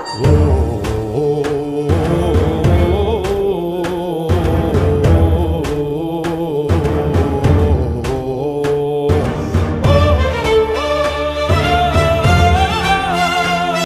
Whoa.